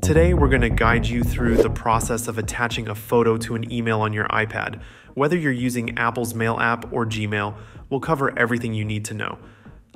Today, we're going to guide you through the process of attaching a photo to an email on your iPad. Whether you're using Apple's Mail app or Gmail, we'll cover everything you need to know.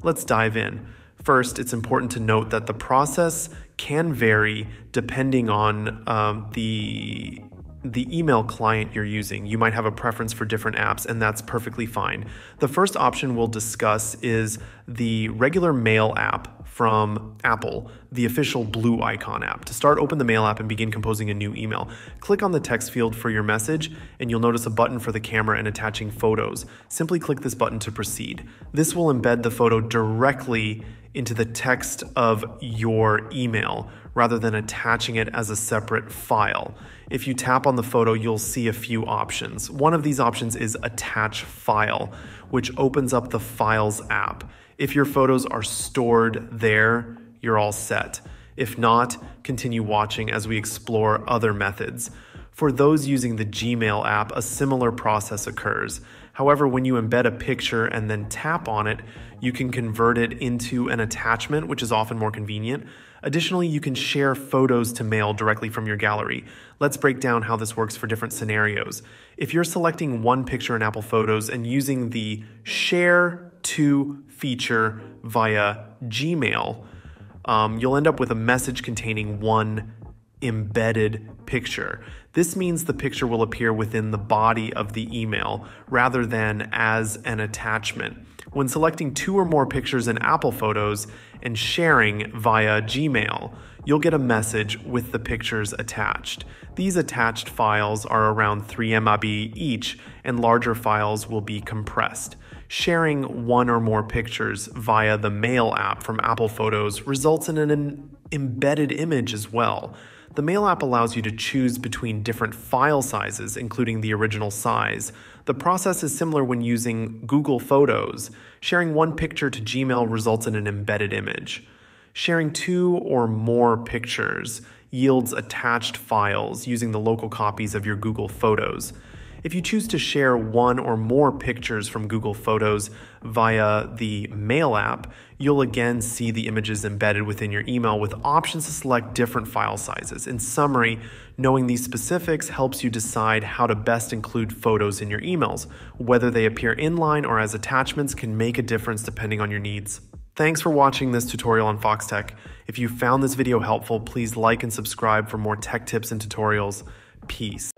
Let's dive in. First, it's important to note that the process can vary depending on um, the the email client you're using. You might have a preference for different apps, and that's perfectly fine. The first option we'll discuss is the regular mail app from Apple, the official blue icon app. To start, open the mail app and begin composing a new email. Click on the text field for your message, and you'll notice a button for the camera and attaching photos. Simply click this button to proceed. This will embed the photo directly into the text of your email rather than attaching it as a separate file. If you tap on the photo, you'll see a few options. One of these options is Attach File, which opens up the Files app. If your photos are stored there, you're all set. If not, continue watching as we explore other methods. For those using the Gmail app, a similar process occurs. However, when you embed a picture and then tap on it, you can convert it into an attachment, which is often more convenient. Additionally, you can share photos to mail directly from your gallery. Let's break down how this works for different scenarios. If you're selecting one picture in Apple Photos and using the Share to feature via Gmail, um, you'll end up with a message containing one embedded picture. This means the picture will appear within the body of the email rather than as an attachment. When selecting two or more pictures in Apple Photos and sharing via Gmail, you'll get a message with the pictures attached. These attached files are around 3 MB each, and larger files will be compressed. Sharing one or more pictures via the Mail app from Apple Photos results in an embedded image as well. The Mail app allows you to choose between different file sizes, including the original size. The process is similar when using Google Photos. Sharing one picture to Gmail results in an embedded image. Sharing two or more pictures yields attached files using the local copies of your Google Photos. If you choose to share one or more pictures from Google Photos via the Mail app, you'll again see the images embedded within your email with options to select different file sizes. In summary, knowing these specifics helps you decide how to best include photos in your emails. Whether they appear inline or as attachments can make a difference depending on your needs. Thanks for watching this tutorial on Foxtecc. If you found this video helpful, please like and subscribe for more tech tips and tutorials. Peace.